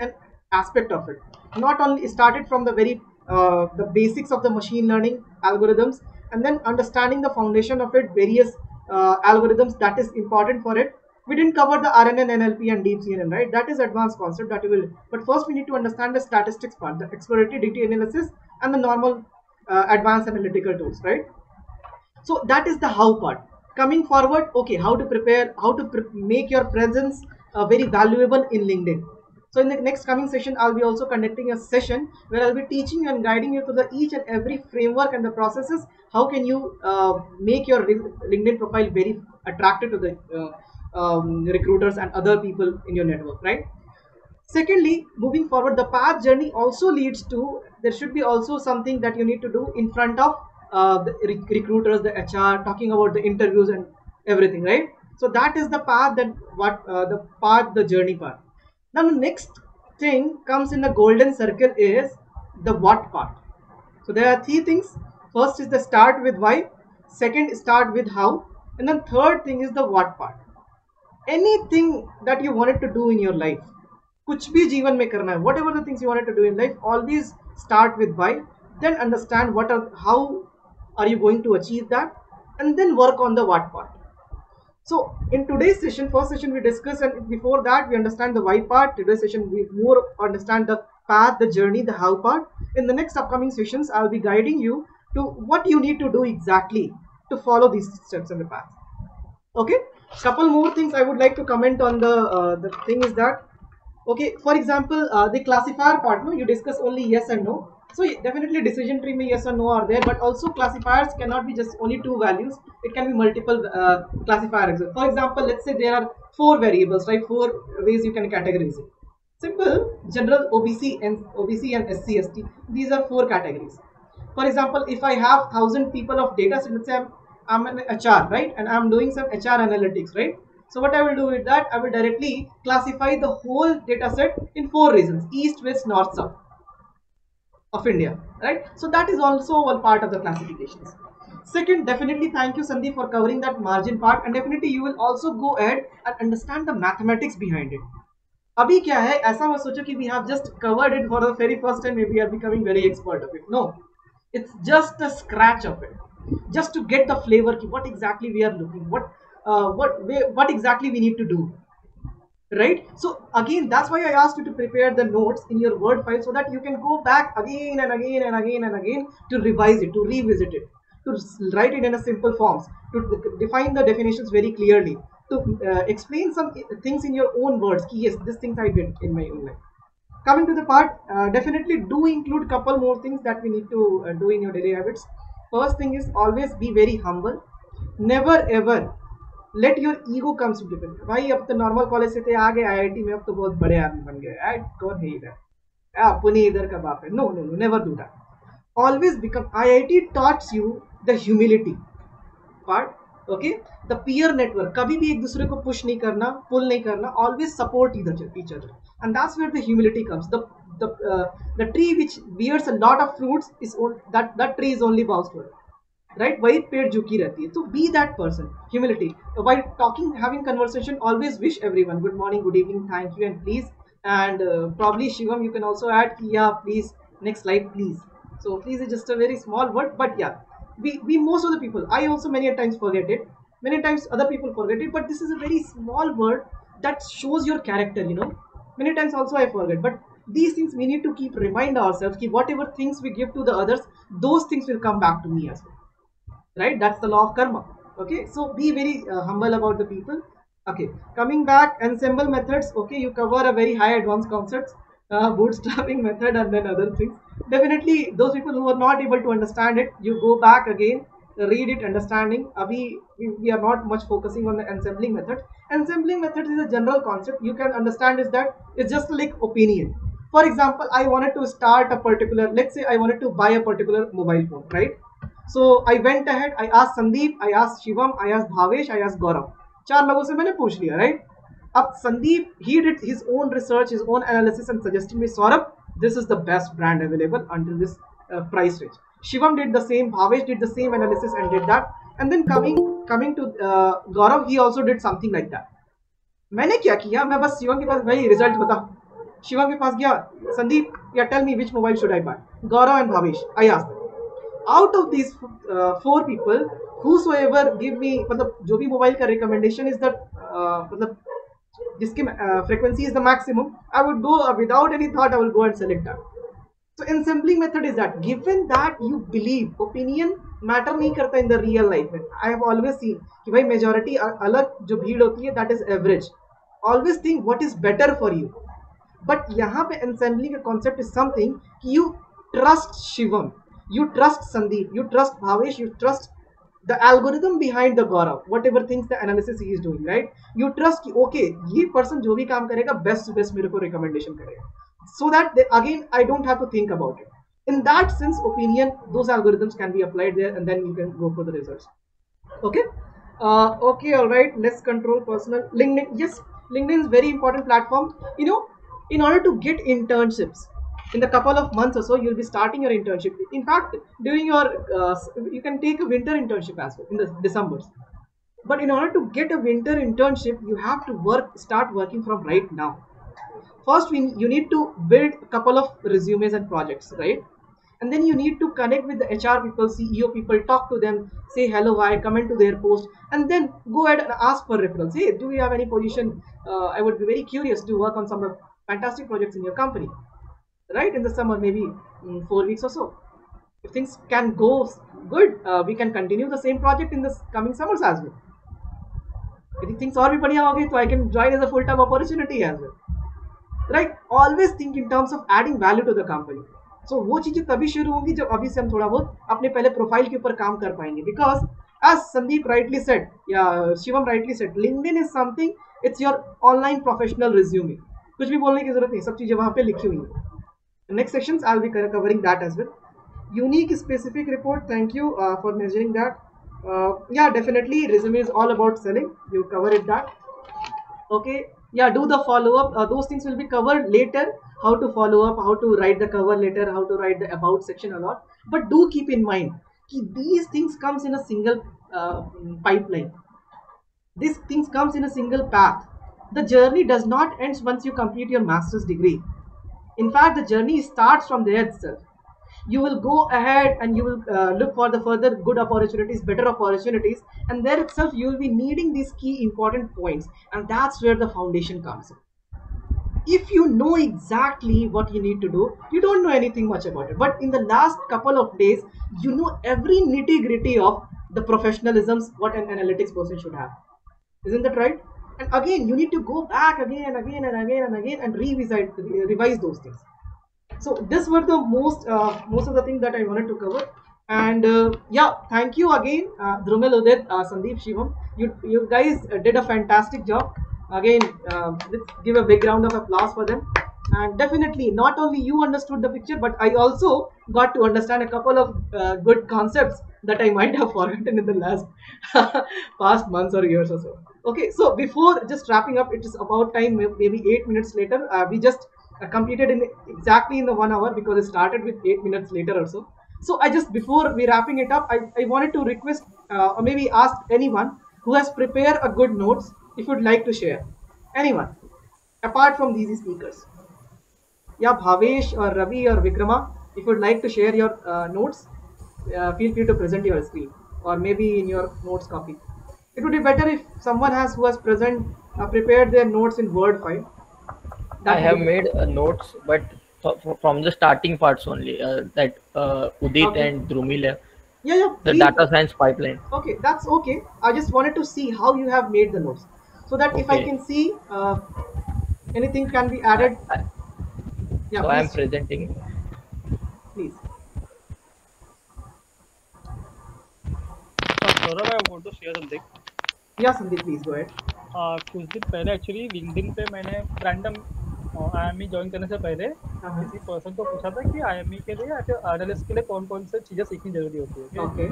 aspect of it. Not only started from the very uh, the basics of the machine learning algorithms, and then understanding the foundation of it, various uh, algorithms that is important for it. We didn't cover the RNN, NLP, and deep CNN, right? That is advanced concept that will. But first, we need to understand the statistics part, the exploratory data analysis, and the normal uh, advanced analytical tools, right? so that is the how part coming forward okay how to prepare how to pre- make your presence uh, very valuable in linkedin. So in the next coming session i'll be also conducting a session where i'll be teaching and guiding you to the each and every framework and the processes. How can you uh, make your linkedin profile very attractive to the uh, um, recruiters and other people in your network right? Secondly moving forward the path journey also leads to there should be also something that you need to do in front of uh, the re- recruiters the hr talking about the interviews and everything right so that is the path that what uh, the path the journey part now the next thing comes in the golden circle is the what part so there are three things first is the start with why second start with how and then third thing is the what part anything that you wanted to do in your life कुछ भी जीवन में करना है whatever the things you wanted to do in life always start with why then understand what are how are you going to achieve that? And then work on the what part. So in today's session first session we discussed and before that we understand the why part. Today's session we more understand the path the journey the how part. In the next upcoming sessions i'll be guiding you to what you need to do exactly to follow these steps in the path. Okay? Couple more things i would like to comment on the uh, the thing is that okay for example uh, the classifier part no? You discuss only yes and no so definitely decision tree may yes or no are there but also classifiers cannot be just only two values it can be multiple uh, classifier for example let's say there are four variables right four ways you can categorize it Simple, general OBC and OBC and SCST. These are four categories. For example, if I have thousand people of data, so let's say I'm, I'm an HR, right? And I'm doing some HR analytics, right? So what I will do with that, I will directly classify the whole data set in four regions, east, west, north, south of India, right? So that is also one part of the classifications. Second, definitely thank you Sandeep for covering that margin part and definitely you will also go ahead and understand the mathematics behind it. अभी क्या है ऐसा मत सोचो कि we have just covered it for the very first time maybe we are becoming very expert of it. No, it's just a scratch of it. Just to get the flavor ki what exactly we are looking, what uh, what what exactly we need to do right? So again that's why i asked you to prepare the notes in your word file so that you can go back again and again and again and again to revise it to revisit it to write it in a simple forms to define the definitions very clearly to uh, explain some things in your own words. Yes this things i did in my own life. Coming to the part uh, definitely do include couple more things that we need to uh, do in your daily habits. First thing is always be very humble. Never ever let your ego comes to depend भाई अब तो normal college से थे आगे IIT में अब तो बहुत बड़े आदमी बन गए। ऐड कौन है इधर अपने इधर का बाप है। No no no never do that always become IIT taught you the humility part okay the peer network कभी भी एक दूसरे को पुश नहीं करना पुल नहीं करना always support each other and that's where the humility comes. The the uh, the tree which bears a lot of fruits on, that that tree is only bows right वही पेड़ झुकी रहती है तो be that person humility while talking having conversation always wish everyone good morning good evening thank you and please and uh, probably shivam you can also add yeah please next slide please so please is just a very small word but yeah we we most of the people i also many times forget it many times other people forget it but this is a very small word that shows your character you know many times also i forget but these things we need to keep remind ourselves that whatever things we give to the others those things will come back to me as well right? That's the law of karma. Okay? So be very uh, humble about the people. Okay. Coming back ensemble methods. Okay you cover a very high advanced concepts uh, bootstrapping method and then other things. Definitely those people who are not able to understand it you go back again read it understanding. Abhi we, we are not much focusing on the ensembling method. Ensembling method is a general concept. You can understand is that it's just like opinion. For example i wanted to start a particular let's say i wanted to buy a particular mobile phone right so I went ahead I आज संदीप आई आज शिवम आई आज भावेश आई आज गौरव चार लोगों से मैंने पूछ लिया राइट अब Sandeep he did his own research his own analysis and suggesting me Saurabh this is the best brand available under this price range Shivam did the same Bhavesh did the same analysis and did that and then coming coming to Gaurav he also did something like that मैंने क्या किया? मैं बस शिवम के पास भाई result बता। शिवम के पास गया Sandeep yeah tell me which mobile should I buy Gaurav and Bhavesh I ask of these uh, four people whosoever give me मतलब जो भी मोबाइल का is that uh, मतलब जिसकी uh, is the maximum I would go uh, without any thought I will go and select that so ensembling method is that given that you believe opinion matter नहीं करता in the real life में I have always seen कि भाई majority अलग जो भीड़ होती है that is average always think what is better for you but यहाँ पे ensembling का concept is something कि you trust Shivam you trust Sandeep, you trust Bhavesh, you trust the algorithm behind the Gaurav, whatever things the analysis he is doing, right? You trust कि okay, ये person जो भी काम करेगा best to best मेरे को recommendation करेगा. So that they, again I don't have to think about it. In that sense, opinion, those algorithms can be applied there, and then you can go for the results. Okay. Uh, okay, all right. Let's control personal LinkedIn. Yes, LinkedIn is very important platform. You know, in order to get internships, in the couple of months or so you'll be starting your internship. In fact during your uh, you can take a winter internship as well in the decembers. But in order to get a winter internship you have to work start working from right now. First we, you need to build a couple of resumes and projects right? And then you need to connect with the hr people ceo people talk to them say hello hi comment to their post and then go ahead and ask for referrals. Hey do you have any position? Uh, i would be very curious to work on some fantastic projects in your company right in the summer maybe mm, four weeks or so if things can go good uh, we can continue the same project in the coming summers as well if things are bhi badhiya ho so i can join as a full time opportunity as well right always think in terms of adding value to the company so वो चीज़ें तभी शुरू होंगी जब अभी से हम थोड़ा बहुत अपने पहले प्रोफ़ाइल के ऊपर काम कर पाएँगे because as Sandeep rightly said, yeah, Shivam rightly said, LinkedIn is something, it's your online professional resume कुछ भी बोलने की ज़रूरत नहीं सब चीज़ें वहाँ पे लिखी हुई है the next sections i'll be covering that as well. Unique specific report thank you uh, for measuring that. Uh, yeah definitely resume is all about selling. You cover it that. Okay yeah do the follow up uh, those things will be covered later. How to follow up how to write the cover letter how to write the about section a lot. But do keep in mind these things comes in a single uh, pipeline. These things comes in a single path. The journey does not end once you complete your master's degree in fact the journey starts from there itself. You will go ahead and you will uh, look for the further good opportunities better opportunities and there itself you will be needing these key important points and that's where the foundation comes in. If you know exactly what you need to do you don't know anything much about it. But in the last couple of days you know every nitty gritty of the professionalisms what an analytics person should have. Isn't that right and again you need to go back again and again and again and again and revisit revise those things. So this were the most uh, most of the things that i wanted to cover. And uh, yeah thank you again uh, Dhrumil udit uh, sandeep shivam. You you guys uh, did a fantastic job. Again uh, let's give a big round of applause for them. And definitely not only you understood the picture but i also got to understand a couple of uh, good concepts that i might have forgotten in the last past months or years or so okay so before just wrapping up it is about time maybe eight minutes later uh, we just uh, completed in exactly in the one hour because it started with eight minutes later or so. So I just before we wrapping it up, I, I wanted to request uh, or maybe ask anyone who has prepared a good notes if you'd like to share. Anyone apart from these speakers. Yeah, Bhavesh or Ravi or Vikrama, if you'd like to share your uh, notes, uh, feel free to present your screen or maybe in your notes copy. It would be better if someone has who has present uh, prepared their notes in Word file I have made uh, notes, but from the starting parts only. Uh, that uh, Udit Okay. and Dhrumil, Yeah, yeah. the please. data science pipeline. Okay, that's okay. I just wanted to see how you have made the notes, so that if I can see uh, anything can be added. I- Yeah, so I am presenting. I want to share something. Yeah, Sandeep, please go ahead. Uh, कुछ दिन पहले actually LinkedIn पे मैंने random I join करने से पहले Uh-huh. किसी person को पूछा था कि आईएमई के लिए या फिर एनालिस्ट के लिए कौन कौन से चीज़ें सीखनी ज़रूरी होती है Okay.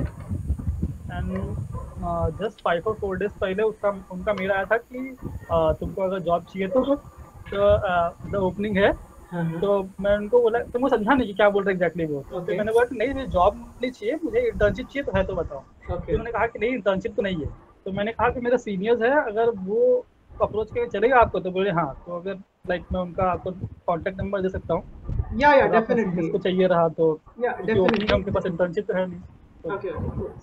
एंड जस्ट फाइव और फोर डेज़ पहले उसका उनका मेरा आया था कि uh, तुमको अगर जॉब चाहिए तो द ओपनिंग है Uh-huh. तो मैं उनको बोला तुमको समझा नहीं कि क्या बोल रहे एग्जैक्टली वो तो मैंने बोला कि नहीं मुझे जॉब नहीं चाहिए मुझे इंटर्नशिप चाहिए तो है तो बताओ तो Okay. उन्होंने कहा कि नहीं इंटर्नशिप तो नहीं है तो मैंने कहा कि मेरे सीनियर्स है अगर वो अप्रोच करके चलेगा आपको तो बोले हाँ तो अगर लाइक मैं उनका आपको कॉन्टेक्ट नंबर दे सकता हूँ Yeah, yeah, अगर आपको seniors definitely. को चाहिए रहा तो Yeah, क्योंकि उनके पास इंटर्नशिप तो है नहीं तो Okay.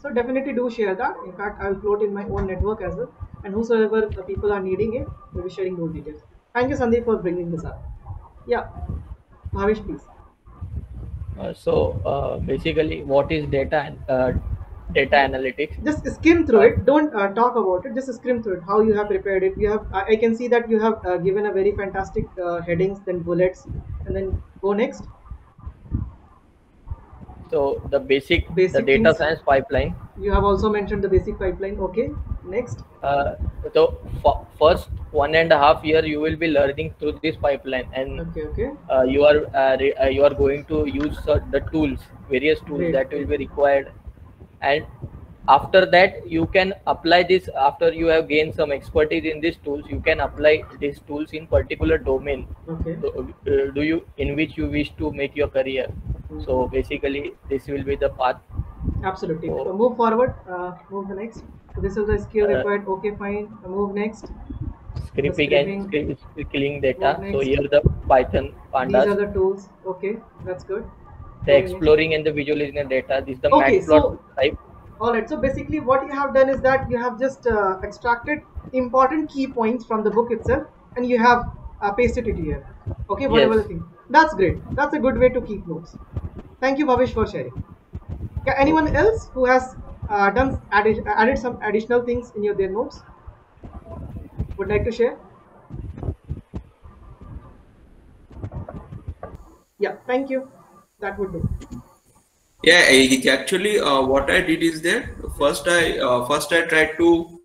So definitely do share that. In fact, I will float in my own network as well. And whosoever the people are needing it, will be sharing those details. Thank you, Sandeep, for bringing this up. Yeah. Bhavesh, please. Uh, so uh, basically, what is data and uh, data analytics? just skim through it don't uh, talk about it just skim through it how you have prepared it you have i, can see that you have uh, given a very fantastic uh, headings then bullets and then go next So the basic, Basic the data things. science pipeline. you have also mentioned the basic pipeline okay next Uh, so f- first one and a half year you will be learning through this pipeline, and okay okay uh, you are uh, re- uh, you are going to use uh, the tools, various tools Great. that will be required, and after that you can apply this. After you have gained some expertise in these tools, you can apply these tools in particular domain. okay So, uh, do you in which you wish to make your career? So basically, this will be the path. absolutely Oh. so move forward uh, move the next so this is the skill Uh, required okay fine move next Scripting and scripting. script- killing data. So here the Python pandas these are the tools okay that's good the exploring and the visualizing the data. This is the Okay, matplot so- type. All right. So basically, what you have done is that you have just uh, extracted important key points from the book itself, and you have uh, pasted it here. Okay, whatever Yes. the thing. That's great. That's a good way to keep notes. Thank you, Bhavesh, for sharing. Yeah, anyone else who has uh, done added, added some additional things in your their notes would like to share? Yeah, thank you. That would do. Yeah, I, actually, uh, what I did is that first I uh, first I tried to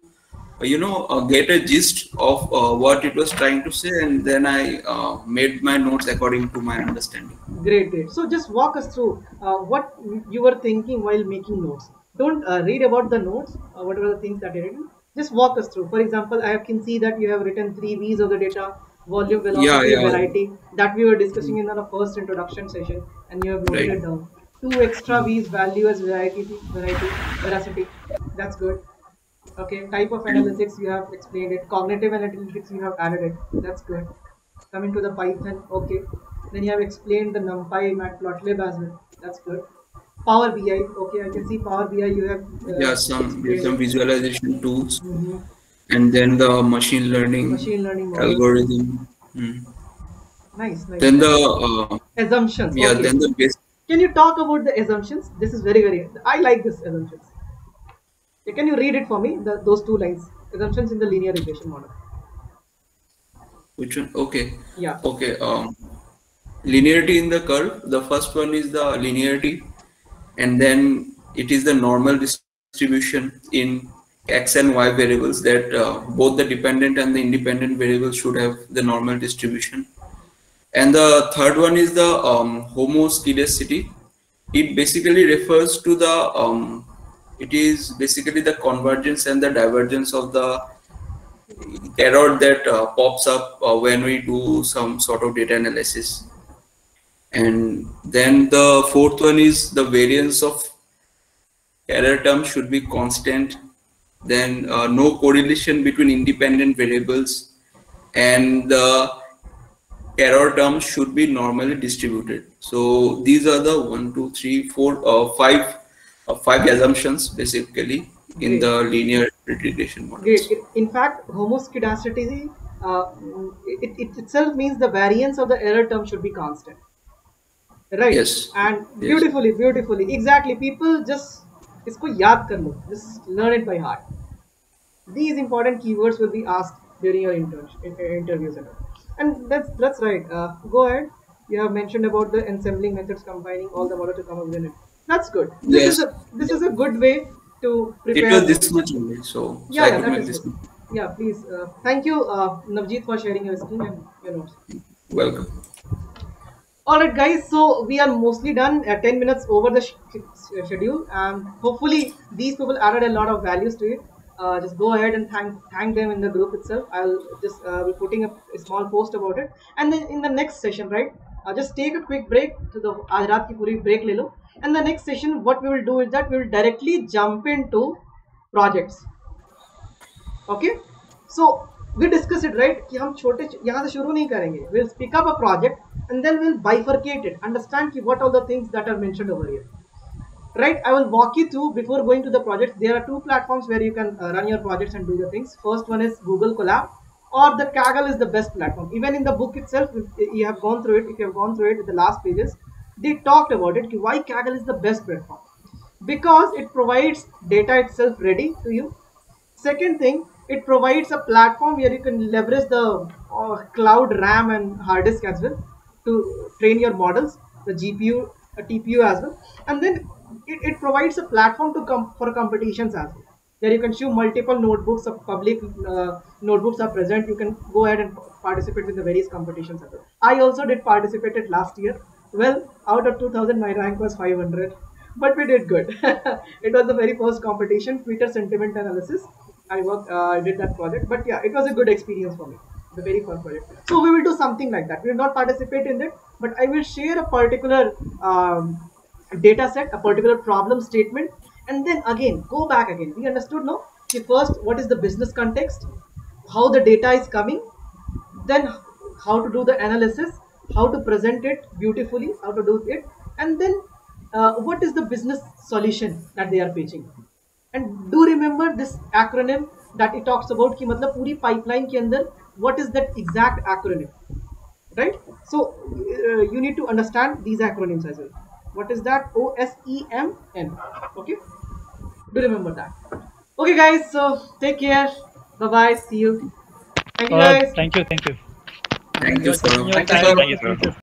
you know, uh, get a gist of uh, what it was trying to say, and then I uh, made my notes according to my understanding. Great, great. So just walk us through uh, what you were thinking while making notes. Don't uh, read about the notes, uh, whatever the things that you written. Just walk us through. For example, I can see that you have written three V's of the data: volume, velocity, Yeah, yeah. variety. That we were discussing in our first introduction session, and you have noted Right. it down. Two extra V's: value as variety, variety, veracity. That's good. Okay, type of analytics you have explained it. Cognitive analytics you have added it. That's good. Coming to the Python, okay. Then you have explained the NumPy, Matplotlib as well. That's good. Power BI, okay. I can see Power BI. You have uh, Yeah, some some visualization tools, Mhm. and then the machine learning Machine learning model. algorithm. Hmm. Nice, nice. Then the uh, assumptions. yeah, okay. then the base. Can you talk about the assumptions? This is very, very. I like this assumptions. Yeah, Can you read it for me? The, those two lines. Assumptions in the linear regression model. Which one? Okay. Yeah. Okay. Um, linearity in the curve. The first one is the linearity, and then it is the normal distribution in x and y variables that uh, both the dependent and the independent variables should have the normal distribution. And the third one is the um, homoscedasticity. It basically refers to the um, it is basically the convergence and the divergence of the error that uh, pops up uh, when we do some sort of data analysis. And then the fourth one is the variance of error term should be constant. Then uh, no correlation between independent variables and the error terms should be normally distributed. So these are the one, two, three, four, uh, five, uh, five assumptions basically in Great. the linear regression models. Great. It- In fact, homoscedasticity, uh, it, it itself means the variance of the error term should be constant. Right. Yes. And Yes. beautifully, beautifully. Exactly. People just इसको याद कर लो. Just learn it by heart. These important keywords will be asked during your inter- in- interviews and all. And that's that's right. Uh, go ahead. You have mentioned about the ensembling methods combining all the model to come up with it. That's good. This is Yes. a this is a good way to prepare. It was this much only, so, so Yeah, I yeah, could that make is this good. much. Yeah, please. Uh, thank you, uh, Navjeet, for sharing your screen and your notes. Welcome. All right, guys. So we are mostly done. Uh, Ten minutes over the sh- sh- schedule, and hopefully these people added a lot of values to it Uh, just go ahead and thank thank them in the group itself. I'll just uh, be putting a, a small post about it. And then in the next session, right? Uh, just take a quick break to the आज रात की पूरी break ले लो. And the next session, what we will do is that we will directly jump into projects. Okay so we discuss it right कि हम छोटे यहाँ से शुरू नहीं करेंगे will pick up a project and then will bifurcate it understand कि what are the things that are mentioned over here right i will walk you through before going to the project there are two platforms where you can uh, run your projects and do the things. First one is google colab or the kaggle is the best platform. Even in the book itself you have gone through it if you have gone through it the last pages they talked about it why kaggle is the best platform. Because it provides data itself ready to you. Second thing, it provides a platform where you can leverage the uh, cloud RAM and hard disk as well to train your models, the GPU, a TPU as well, and then it, it provides a platform to come for competitions as well. There you can show multiple notebooks of public uh, notebooks are present. You can go ahead and participate in the various competitions as well. I also did participated last year. Well, out of 2000, my rank was 500 but we did good. it was the very first competition, Twitter sentiment analysis. I worked, uh, I did that project, but yeah, it was a good experience for me. The very first project. So we will do something like that. We will not participate in it, but I will share a particular um, data set, a particular problem statement, and then again go back again. We understood no? Okay, first, what is the business context? How the data is coming, then how to do the analysis, how to present it beautifully, how to do it, and then uh, what is the business solution that they are pitching. And do remember this acronym that it talks about कि मतलब पूरी pipeline के अंदर what is that exact acronym, right? So uh, you need to understand these acronyms as well. What is that? O S E M N. Okay. Do remember that. Okay, guys. So take care. Bye bye. See you. Thank you, Uh, guys. thank you, thank you. Thank you, Saurabh. Thank you, sir. Thank you, sir.